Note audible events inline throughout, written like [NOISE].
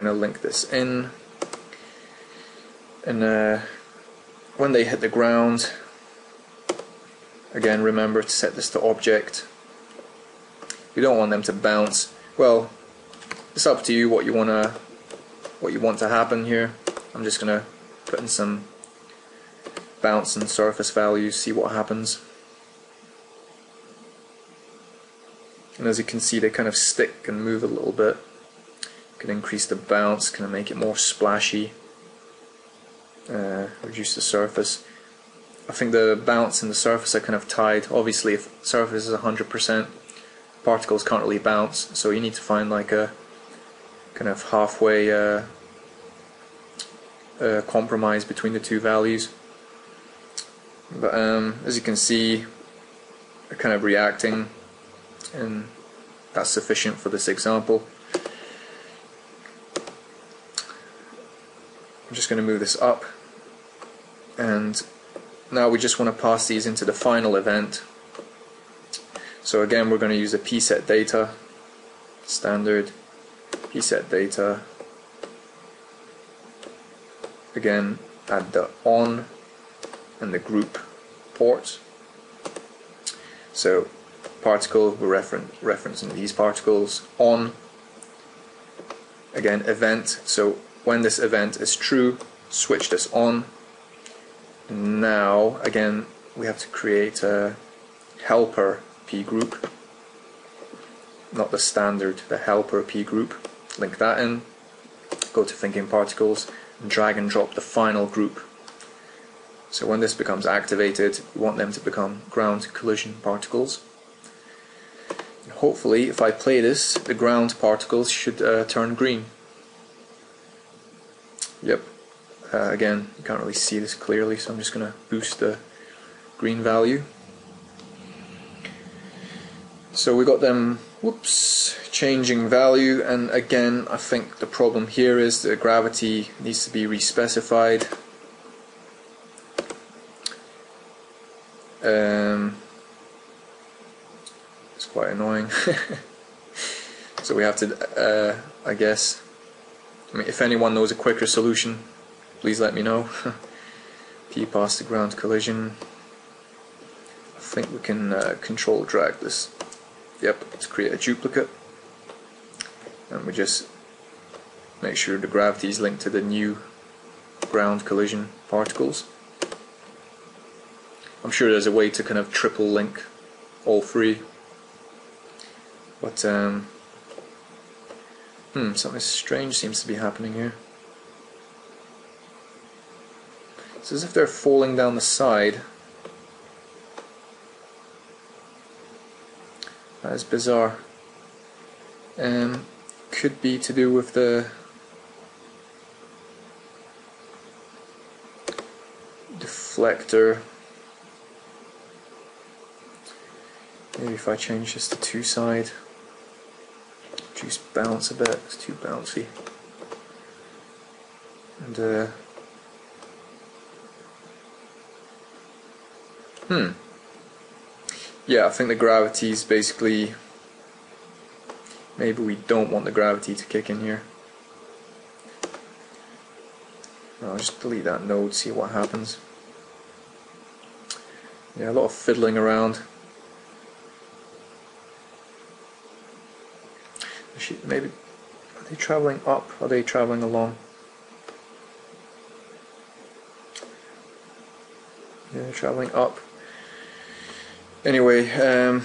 I'm going to link this in. And uh, when they hit the ground again remember to set this to object. You don't want them to bounce. Well it's up to you what you want to what you want to happen here. I'm just gonna put in some bounce and surface values see what happens. And as you can see they kind of stick and move a little bit can increase the bounce, kind of make it more splashy, uh, reduce the surface. I think the bounce and the surface are kind of tied. Obviously, if surface is 100%, particles can't really bounce, so you need to find like a kind of halfway uh, uh, compromise between the two values. But um, as you can see, kind of reacting, and that's sufficient for this example. I'm just going to move this up. And now we just want to pass these into the final event. So again we're going to use a pset data standard pset data. Again add the on and the group port. So particle we're referen referencing these particles. On. Again event. So when this event is true, switch this on. Now, again, we have to create a helper P group, not the standard, the helper P group. Link that in, go to thinking particles, and drag and drop the final group. So when this becomes activated, we want them to become ground collision particles. hopefully, if I play this, the ground particles should uh, turn green. Yep. Uh, again, you can't really see this clearly, so I'm just going to boost the green value. So we got them, whoops, changing value, and again, I think the problem here is the gravity needs to be respecified. Um, it's quite annoying. [LAUGHS] so we have to, uh, I guess, I mean, if anyone knows a quicker solution, please let me know. [LAUGHS] P past the ground collision. I think we can uh, control drag this. Yep, let's create a duplicate. And we just make sure the gravity is linked to the new ground collision particles. I'm sure there's a way to kind of triple link all three. But um, Hmm, something strange seems to be happening here. It's as if they're falling down the side. That is bizarre. Um, could be to do with the deflector. Maybe if I change this to two side just bounce a bit, it's too bouncy. And uh, hmm. Yeah, I think the gravity is basically maybe we don't want the gravity to kick in here. I'll just delete that node, see what happens. Yeah, a lot of fiddling around. Maybe are they traveling up? Are they traveling along? Yeah, traveling up. Anyway, um,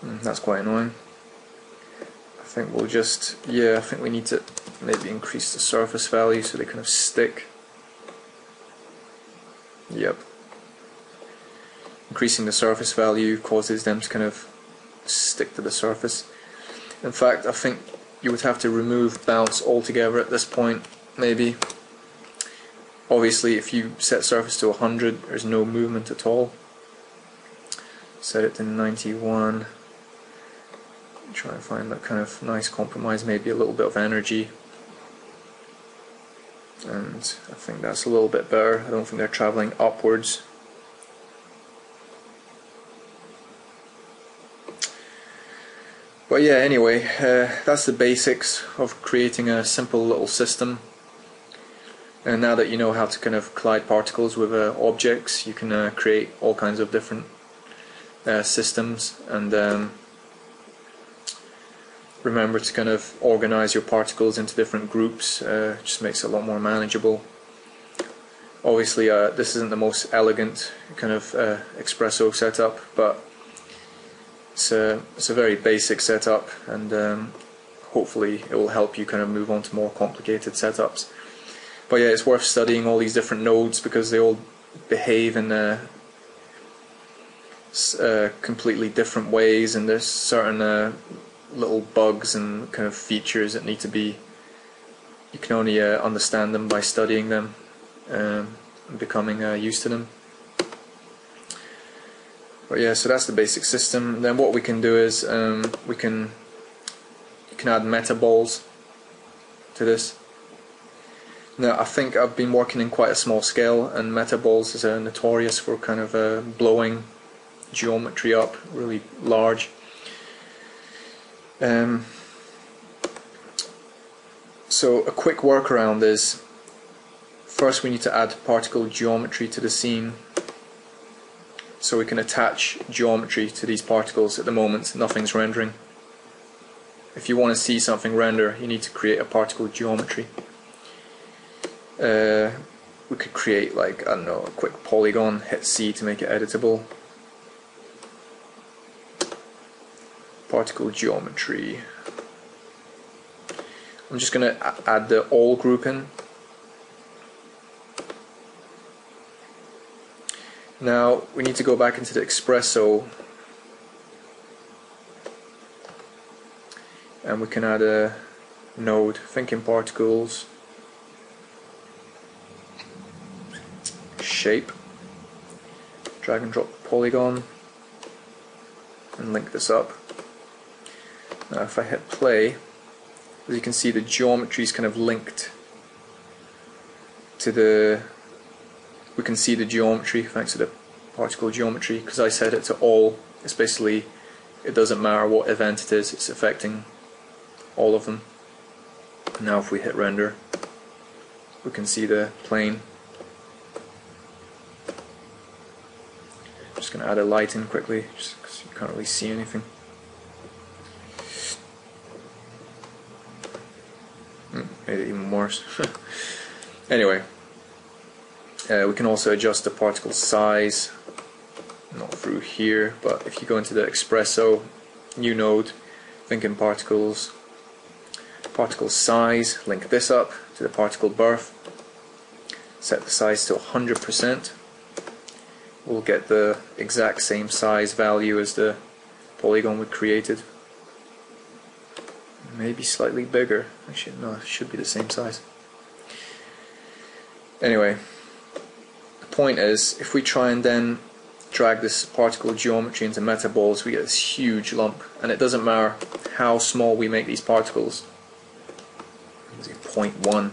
hmm, that's quite annoying. I think we'll just, yeah, I think we need to maybe increase the surface value so they kind of stick. Yep. Increasing the surface value causes them to kind of stick to the surface. In fact, I think you would have to remove bounce altogether at this point, maybe. Obviously, if you set surface to 100, there's no movement at all. Set it to 91. Try and find that kind of nice compromise, maybe a little bit of energy. And I think that's a little bit better. I don't think they're traveling upwards. But yeah, anyway, uh, that's the basics of creating a simple little system. And now that you know how to kind of collide particles with uh, objects, you can uh, create all kinds of different uh, systems and um, remember to kind of organize your particles into different groups, uh, just makes it a lot more manageable. Obviously, uh, this isn't the most elegant kind of XPresso setup, but it's a, it's a very basic setup, and um, hopefully it will help you kind of move on to more complicated setups. But yeah, it's worth studying all these different nodes because they all behave in uh, uh, completely different ways, and there's certain uh, little bugs and kind of features that need to be. You can only uh, understand them by studying them um, and becoming uh, used to them. But yeah, so that's the basic system. Then what we can do is um, we can you can add metaballs to this. Now I think I've been working in quite a small scale, and metaballs is uh, notorious for kind of uh, blowing geometry up really large. Um, so a quick workaround is first we need to add particle geometry to the scene so we can attach geometry to these particles at the moment nothing's rendering if you want to see something render you need to create a particle geometry uh, we could create like I don't know a quick polygon hit C to make it editable particle geometry. I'm just going to add the all group in. Now we need to go back into the XPresso. And we can add a node, thinking particles, shape, drag and drop polygon. And link this up. Now if I hit play, as you can see the geometry is kind of linked to the we can see the geometry thanks to the particle geometry because I set it to all. It's basically it doesn't matter what event it is it's affecting all of them. Now if we hit render we can see the plane. Just going to add a light in quickly just because you can't really see anything. Hmm, made it even worse. [LAUGHS] anyway, uh, we can also adjust the particle size, not through here, but if you go into the XPresso new node, thinking particles, particle size, link this up to the particle birth, set the size to 100%, we'll get the exact same size value as the polygon we created maybe slightly bigger. Actually, no, it should be the same size. Anyway, point is, if we try and then drag this particle geometry into metaballs, we get this huge lump, and it doesn't matter how small we make these particles. 0.1.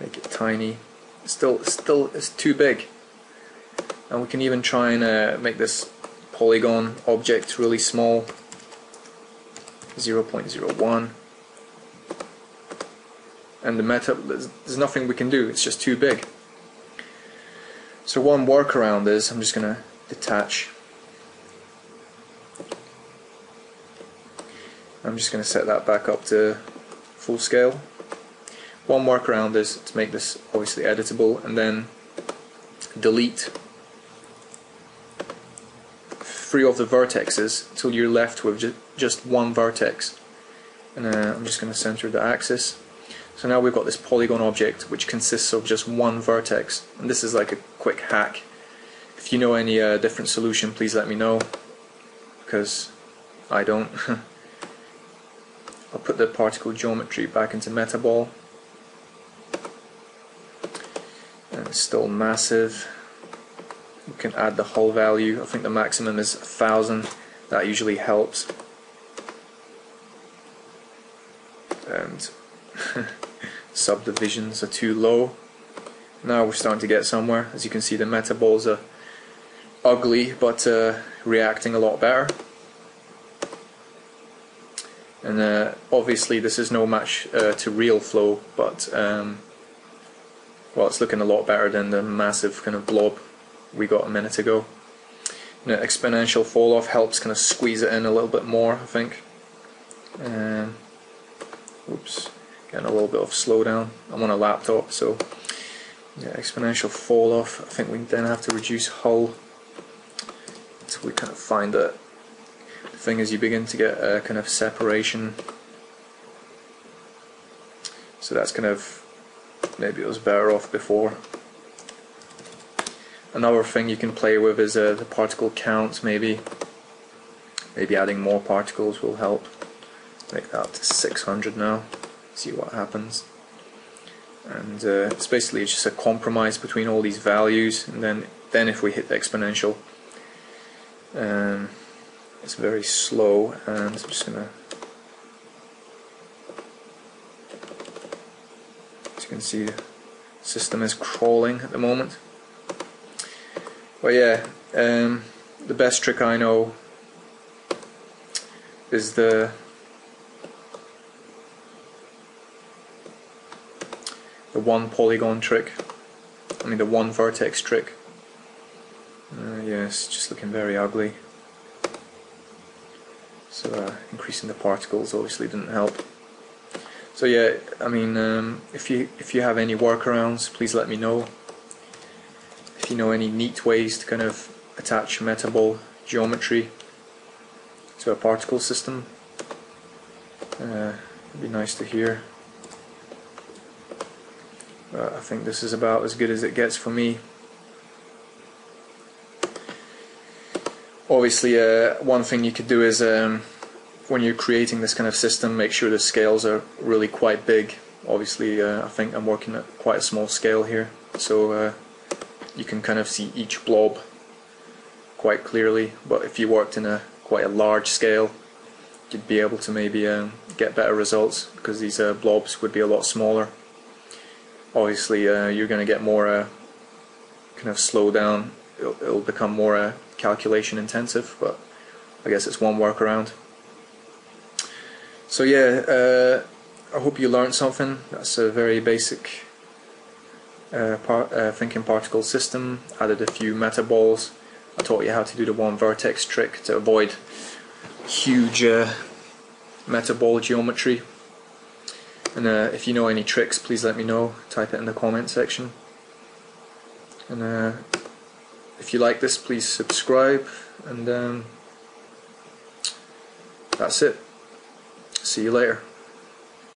Make it tiny. It's still, still, it's too big. And we can even try and uh, make this polygon object really small 0.01 and the meta there's, there's nothing we can do it's just too big so one workaround is I'm just gonna detach I'm just going to set that back up to full scale. One workaround is to make this obviously editable and then delete three of the vertexes until you're left with ju just one vertex. And uh, I'm just going to center the axis. So now we've got this polygon object which consists of just one vertex. And this is like a quick hack. If you know any uh, different solution, please let me know. Because I don't. [LAUGHS] I'll put the particle geometry back into Metaball. And it's still massive we can add the hull value. I think the maximum is 1000. That usually helps. And [LAUGHS] subdivisions are too low. Now we're starting to get somewhere. As you can see, the metaballs are ugly, but uh, reacting a lot better. and uh, obviously this is no match uh, to RealFlow but um, well it's looking a lot better than the massive kind of blob we got a minute ago and exponential fall off helps kind of squeeze it in a little bit more I think um, oops getting a little bit of slowdown. I'm on a laptop so yeah, exponential fall off. I think we then have to reduce hull so we kind of find that the thing is you begin to get a kind of separation. So that's kind of maybe it was better off before. Another thing you can play with is uh, the particle count maybe. Maybe adding more particles will help. Make that to 600 now see what happens. And uh, it's basically just a compromise between all these values and then then if we hit the exponential um, it's very slow and I'm just gonna as you can see the system is crawling at the moment. But yeah um, the best trick I know is the the one polygon trick I mean the one vertex trick uh, yes just looking very ugly so uh, increasing the particles obviously didn't help. So yeah, I mean, um, if you if you have any workarounds, please let me know. If you know any neat ways to kind of attach metaball geometry to a particle system, uh, it'd be nice to hear. But I think this is about as good as it gets for me. obviously uh, one thing you could do is um, when you're creating this kind of system make sure the scales are really quite big. Obviously uh, I think I'm working at quite a small scale here so uh, you can kind of see each blob quite clearly. But if you worked in a quite a large scale you'd be able to maybe um, get better results because these uh, blobs would be a lot smaller obviously uh, you're going to get more uh, kind of slow down it'll, it'll become more calculation intensive, but I guess it's one workaround. So yeah, uh, I hope you learned something. That's a very basic uh, uh, thinking particle system. Added a few metaballs. I taught you how to do the one vertex trick to avoid huge uh, metaball geometry. And uh, if you know any tricks, please let me know. Type it in the comment section. And uh, if you like this please subscribe and um, that's it see you later